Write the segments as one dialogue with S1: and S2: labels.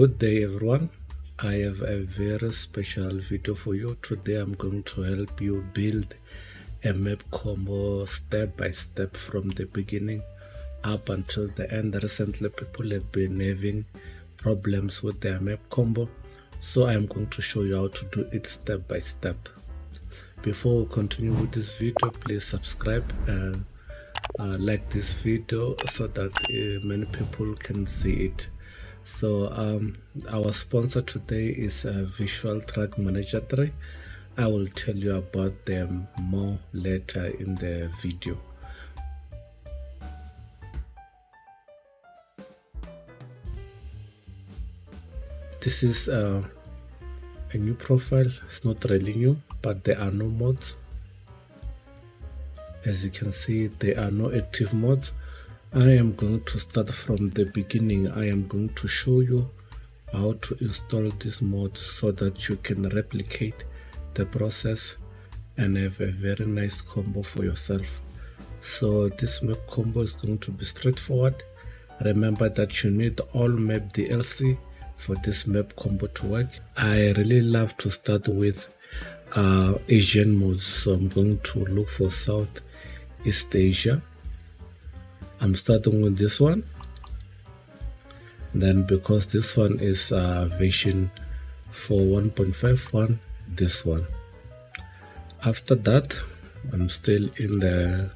S1: Good day everyone. I have a very special video for you. Today I'm going to help you build a map combo step by step from the beginning up until the end. Recently people have been having problems with their map combo so I'm going to show you how to do it step by step. Before we continue with this video please subscribe and uh, like this video so that uh, many people can see it so um, our sponsor today is uh, Virtual Truck Manager 3. I will tell you about them more later in the video. This is uh, a new profile. It's not really new, but there are no mods. As you can see, there are no active mods I am going to start from the beginning. I am going to show you how to install this mod so that you can replicate the process and have a very nice combo for yourself. So this map combo is going to be straightforward. Remember that you need all map DLC for this map combo to work. I really love to start with uh, Asian mods so I'm going to look for South East Asia I'm starting with this one. Then because this one is uh, version for 1.51 this one. After that I'm still in the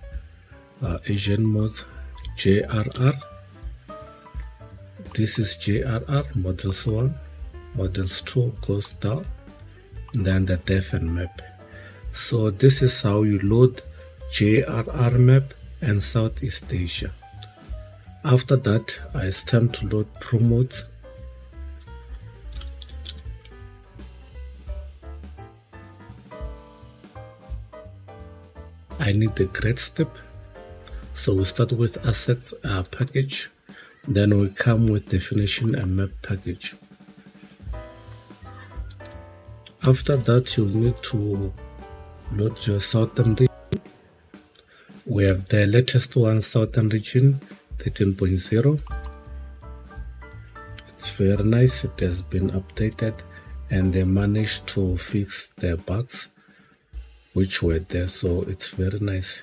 S1: uh, Asian mode JRR this is JRR models 1 models 2 goes down then the def and map. So this is how you load JRR map and Southeast Asia. After that, I time to load ProMods. I need the Great Steppe. So we start with assets uh, package, then we come with definition and map package. After that, you'll need to load your southern region we have the latest one southern region 13.0 it's very nice. It has been updated and they managed to fix the bugs which were there so it's very nice.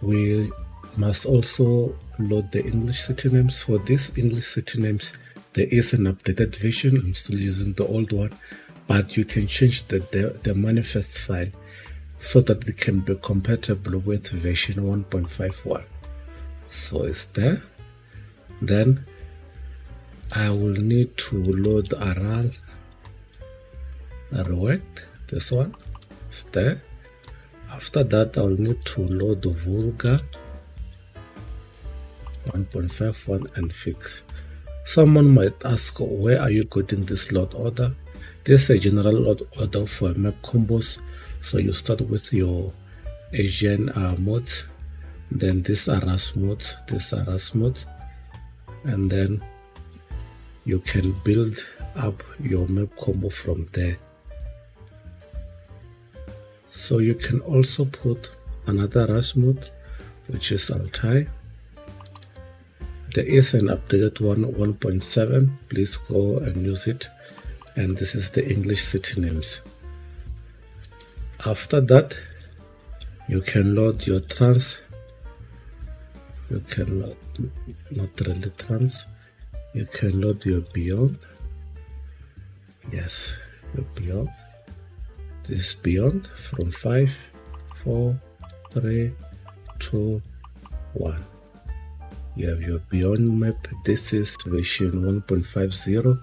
S1: We must also load the english city names. For this english city names there is an updated version. I'm still using the old one but you can change the the, the manifest file so that it can be compatible with version 1.51 so it's there. Then I will need to load Aral reworked this one is there. After that I'll need to load the Volga 1.51 and fix. Someone might ask where are you getting this load order? This is a general load order for map combos so you start with your asian uh, modes then this aras mode this aras mode and then you can build up your map combo from there. So you can also put another rush mode which is Altai. There is an updated one 1.7 please go and use it. And this is the English city names after that you can load your trans. You can load not really trans. You can load your beyond. Yes your beyond. This is beyond from 5 4 3 2 1 you have your beyond map. This is version 1.50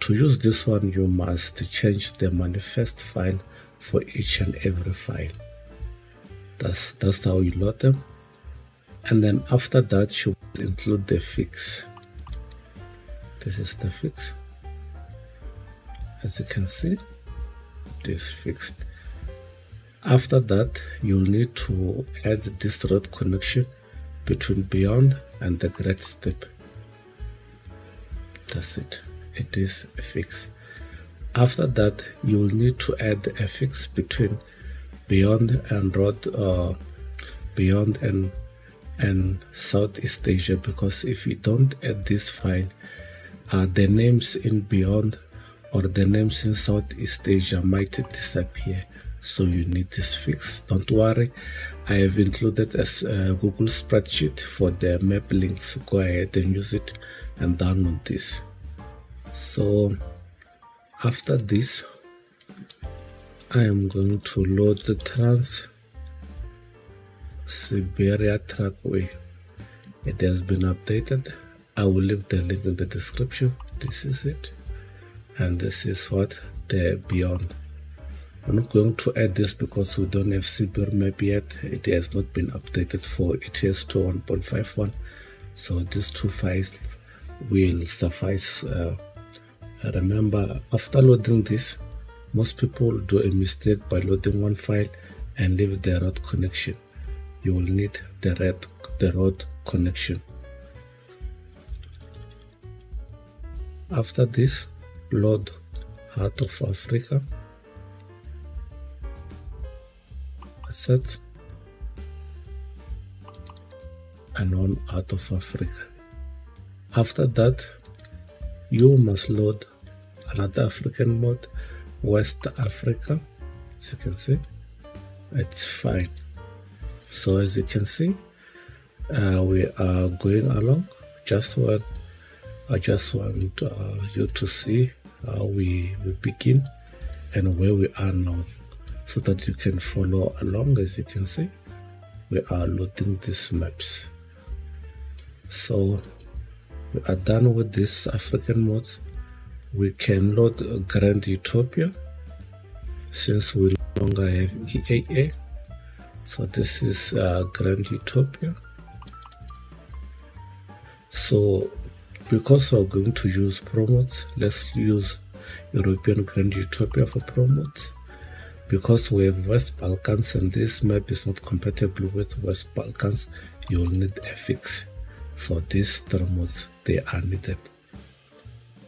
S1: to use this one you must change the manifest file for each and every file. That's that's how you load them. And then after that you include the fix. This is the fix. As you can see this fixed. After that you'll need to add this road connection between beyond and the Great Steppe. That's it. It is fixed after that, you will need to add a fix between beyond and road, uh, beyond and and Southeast Asia because if you don't add this file, uh, the names in beyond or the names in Southeast Asia might disappear. So you need this fix. Don't worry, I have included a, a Google spreadsheet for the map links. Go ahead and use it and download this. So after this, I am going to load the Trans Siberia Trackway. It has been updated. I will leave the link in the description. This is it. And this is what the beyond. I'm not going to add this because we don't have Siberia map yet. It has not been updated for ETS2 1.51. So these two files will suffice. Uh, remember, after loading this, most people do a mistake by loading one file and leave the road connection. You will need the red the road connection. After this load heart of africa. Assets and on out of africa. After that you must load another african mode west africa. As you can see it's fine. So as you can see uh, we are going along. Just what I just want uh, you to see how we, we begin and where we are now so that you can follow along. As you can see we are loading these maps. So we are done with this African modes we can load Grand Utopia since we no longer have EAA so this is uh, Grand Utopia. So because we're going to use ProMods let's use European Grand Utopia for ProMods. Because we have West Balkans and this map is not compatible with West Balkans you'll need a fix so these modes they are needed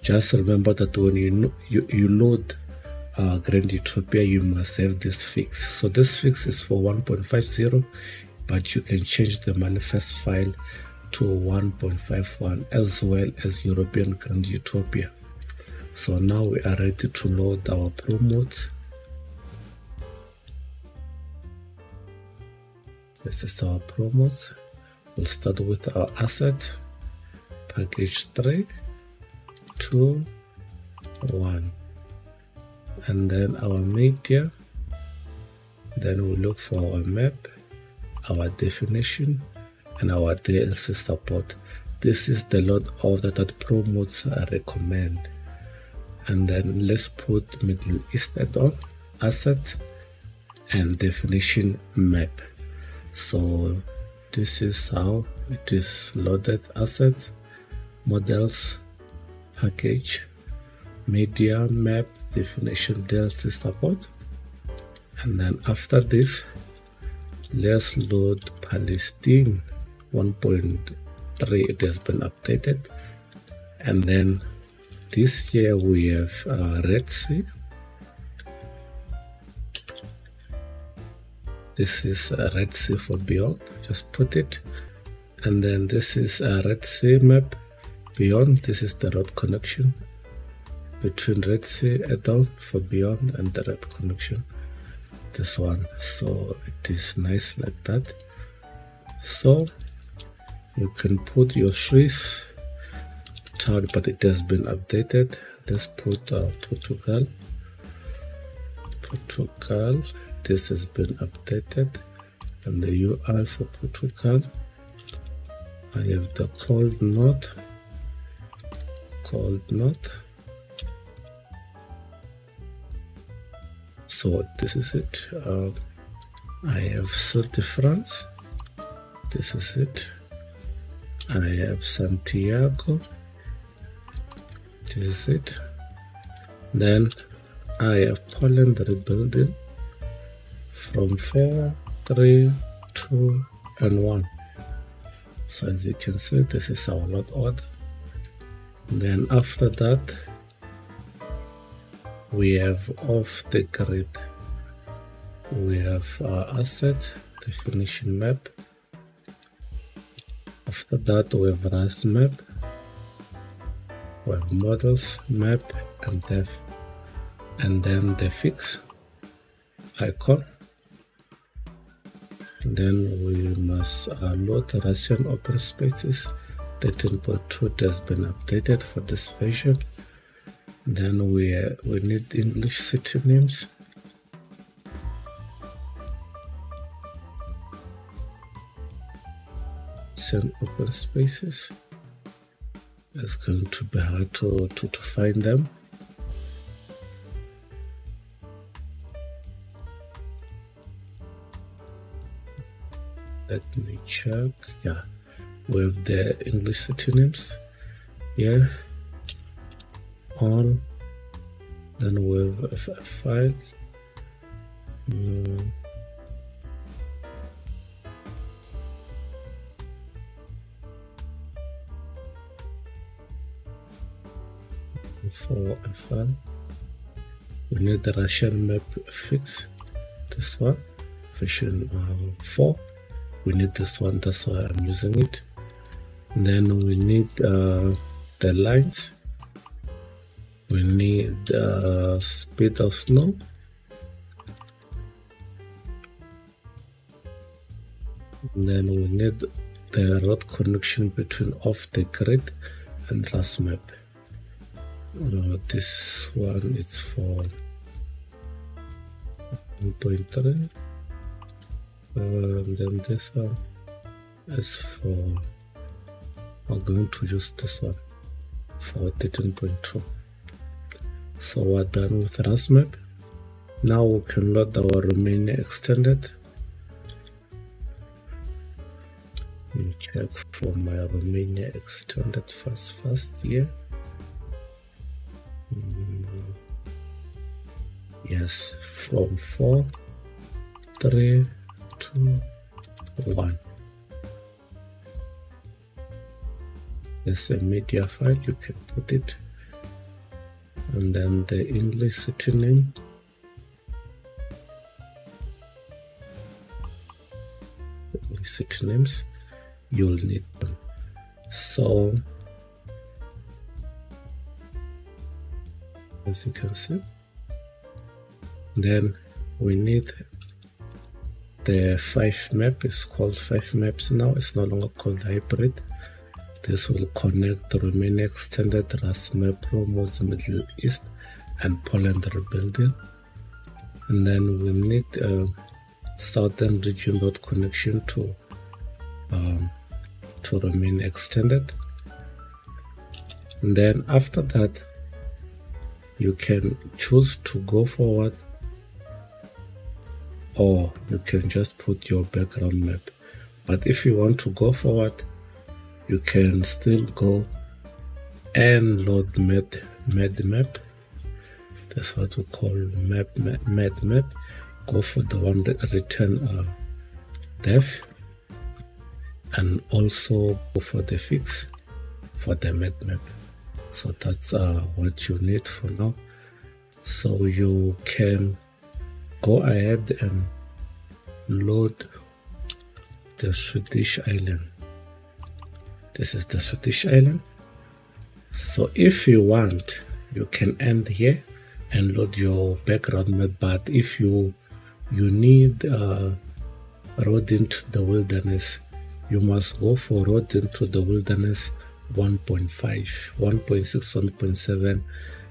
S1: just remember that when you, you, you load uh, Grand Utopia, you must have this fix. So this fix is for 1.50, but you can change the manifest file to 1.51 as well as European Grand Utopia. So now we are ready to load our ProMods. This is our ProMods. We'll start with our asset, package 3, 2, 1 and then our media. Then we look for our map our definition and our DLC support. This is the lot of that ProMods I recommend. And then let's put Middle East add-on asset and definition map. So this is how it is loaded assets models package media map definition DLC support. And then after this let's load Palestine 1.3 it has been updated. And then this year we have uh, Red Sea this is a Red Sea for beyond just put it and then this is a Red Sea map beyond this is the road connection between Red Sea add-on for Beyond and the Red connection. This one, so it is nice like that. So you can put your Swiss town, but it has been updated. Let's put uh, Portugal. Portugal. This has been updated, and the URL for Portugal. I have the Cold North. Cold North. so this is it uh, I have South de France this is it I have Santiago this is it then I have Poland rebuilding from 4 3 2 and 1 so as you can see this is our lot order. Then after that we have off the grid. We have our asset definition map. After that we have RusMap. We have models map and def and then the fix icon then we must load Russian open spaces. 13.2 has been updated for this version. Then we we need English city names. Some open spaces. It's going to be hard to, to, to find them let me check. Yeah. Have the english names here on. Then a file. Mm. for a file. We need the russian map fix. This one. Version um, 4 we need this one that's why i'm using it. And then we need uh, the lines we need uh, speed of snow. And then we need the road connection between off the grid and RusMap. Uh, this one is for 1.3 and then this one is for I'm going to use this one for 13.2 so we're done with RusMap. Now we can load our Romania extended. Let me check for my Romania extended fast fast here mm. yes from 4 3 two, one. There's a media file, you can put it. And then the English city name. City names, you'll need them. So, as you can see, then we need the 5 map is called 5 maps now. It's no longer called hybrid. This will connect the Romania extended RusMap Romos Middle East and Poland rebuilding. And then we need a southern region road connection to um, to Romania extended. And then after that you can choose to go forward or you can just put your background map. But if you want to go forward you can still go and load med, med map. That's what we call map med map. Go for the one that return uh, def and also go for the fix for the med map. So that's uh, what you need for now. So you can go ahead and load the Swedish island. This is the Swedish island. So if you want you can end here and load your background map but if you you need uh, road into the wilderness you must go for road into the wilderness 1.5 1.6 1.7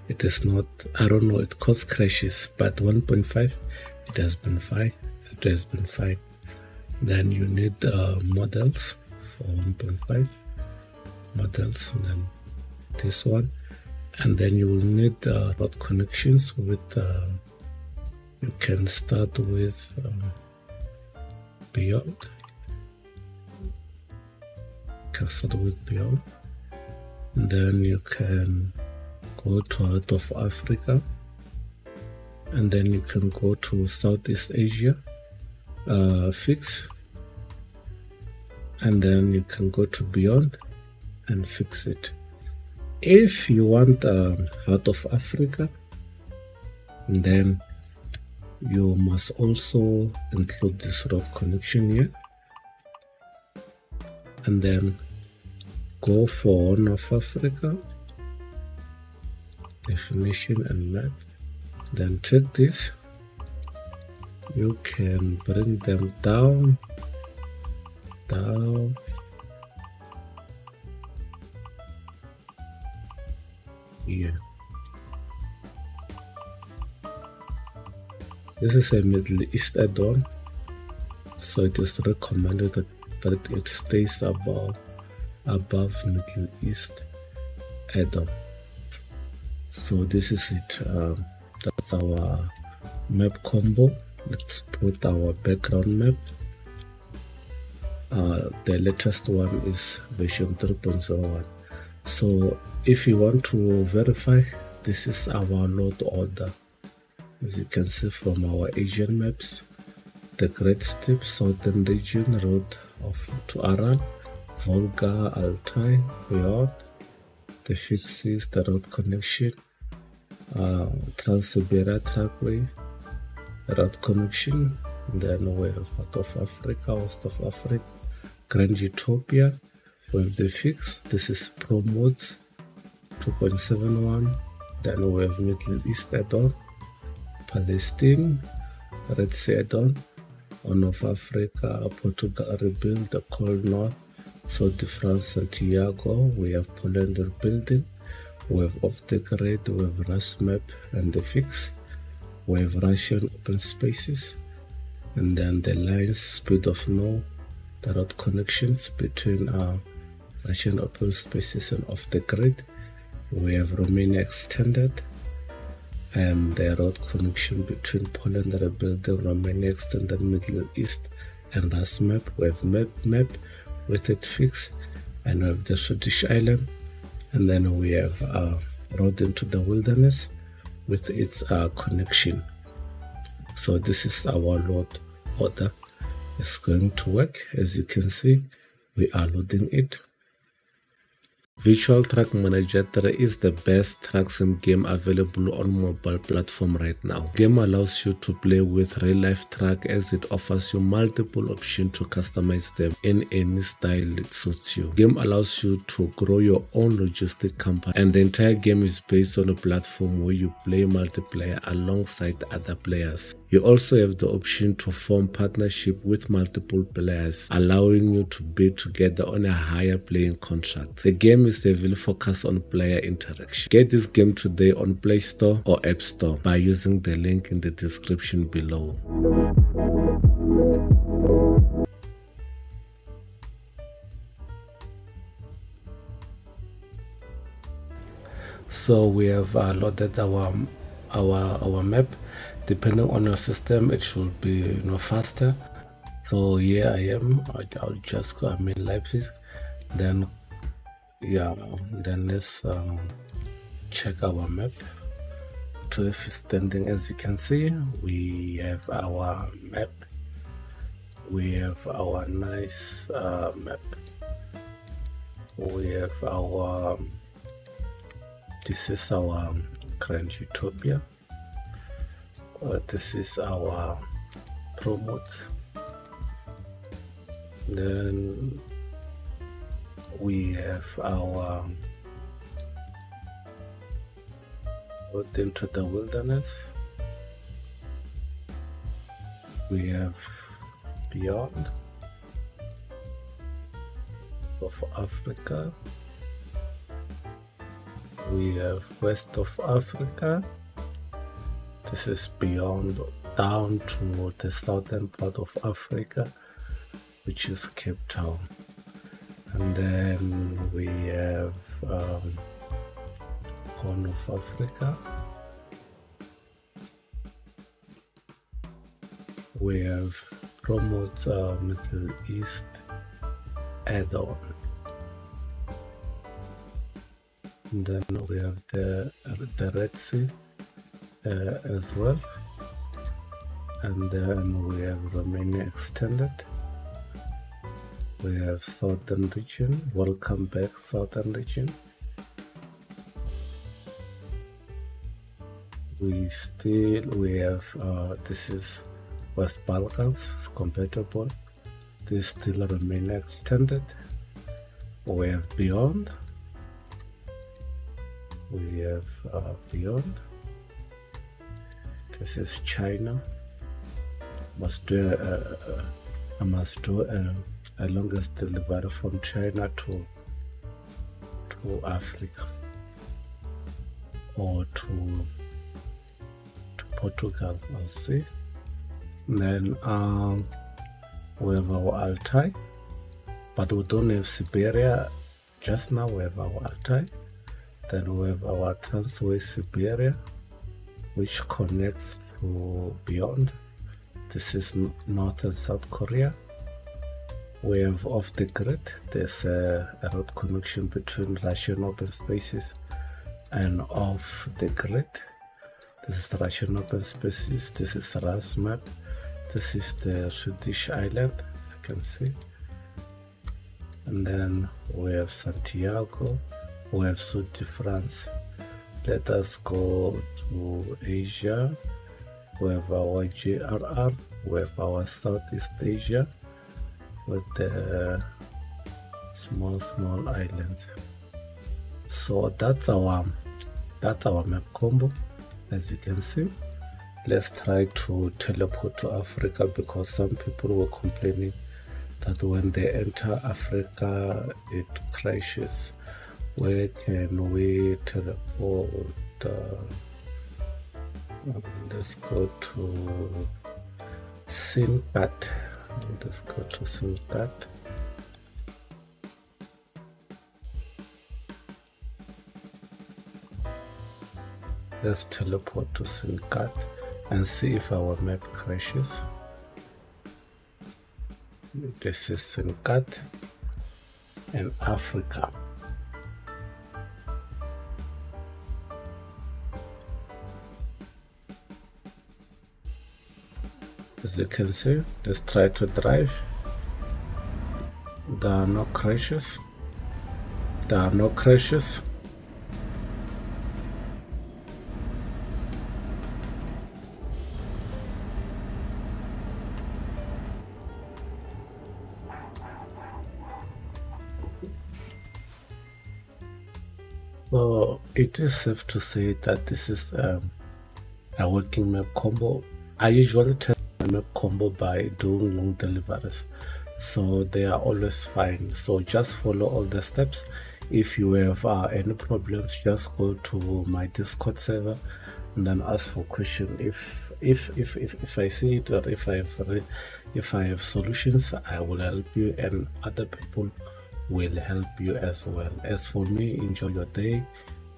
S1: it is not i don't know it causes crashes but 1.5 it has been fine it has been fine. Then you need uh, models for 1.5 models then this one. And then you will need uh, road connections with uh, you can start with um, beyond. You can start with beyond. And then you can go to out of Africa and then you can go to Southeast Asia uh, fix and then you can go to beyond and fix it. If you want um, out of Africa then you must also include this road connection here and then go for of Africa, definition and map. Then take this, you can bring them down, down, here. This is a Middle East add-on, so it is recommended that, that it stays above above Middle East add-on. So this is it. Um, that's our map combo. Let's put our background map. Uh, the latest one is version 3.01. So if you want to verify, this is our load order as you can see from our Asian maps, the Great Steppe Southern Region road of to Aral, Volga, Altai, Beyond, the fixes, the road connection, uh, Trans-Siberia Trackway, road connection, then we have Heart of Africa, West of Africa, Grand Utopia, have the fix, this is ProMods 2.71, then we have Middle East add-on, Palestine, Red Sea Add-on, Horn of Africa, Portugal rebuild, the Cold North, South France, Santiago, we have Poland building, we have off the grid, we have RusMap and the fix, we have Russian open spaces, and then the lines speed of no, the road connections between uh, Russian open spaces and off the grid. We have Romania extended, and the road connection between Poland rebuilding Romania extended Middle East and RusMap. We have map, map with it fixed and we have the Swedish island and then we have uh, road into the wilderness with its uh, connection. So this is our load order. It's going to work. As you can see, we are loading it. Virtual Truck Manager 3 is the best track sim game available on mobile platform right now. Game allows you to play with real life track as it offers you multiple options to customize them in any style it suits you. Game allows you to grow your own logistic company and the entire game is based on a platform where you play multiplayer alongside other players. You also have the option to form partnership with multiple players, allowing you to bid together on a higher playing contract. The game is heavily focused on player interaction. Get this game today on Play Store or App Store by using the link in the description below. So we have uh, loaded our our our map. Depending on your system, it should be you know faster. So here I am. I'll just go. I'm in Leipzig. Then yeah then let's um, check our map to if standing as you can see we have our map we have our nice uh, map we have our this is our grand utopia uh, this is our ProMods. Then we have our road into the wilderness. We have beyond of Africa. We have west of Africa this is beyond down to the southern part of Africa which is Cape Town. And then we have um, Horn of Africa we have ProMods uh, Middle East add-on. Then we have the, the Red Sea as well. And then we have Romania extended. We have southern region. Welcome back southern region. We still we have uh, this is west balkans it's compatible. This still remain extended. We have beyond. We have uh, beyond this is China. Must do a, a, I must do a, a longest delivery from China to to Africa or to to Portugal I'll see. Then um, we have our Altai but we don't have Siberia just now. We have our Altai then we have our Transway Siberia which connects to beyond. This is North and South Korea. We have off the grid there's a, a road connection between Russian open spaces and off the grid. This is the Russian open spaces this is RusMap, this is the Swedish island as you can see. And then we have Santiago we have Sud de France let us go to Asia we have our we have our Southeast Asia with the small small islands. So that's our that's our map combo. As you can see let's try to teleport to africa because some people were complaining that when they enter africa it crashes where can we teleport uh, let's go to Sinkat let's go to Sinkat let's teleport to Sinkat and see if our map crashes. This is Sinkat and Africa you can see let's try to drive. There are no crashes. There are no crashes. So it is safe to say that this is um, a working map combo. I usually tell map combo by doing long deliveries. So they are always fine. So just follow all the steps. If you have uh, any problems just go to my discord server and then ask for question. If if if if, if i see it or if i have if i have solutions i will help you and other people will help you as well. As for me enjoy your day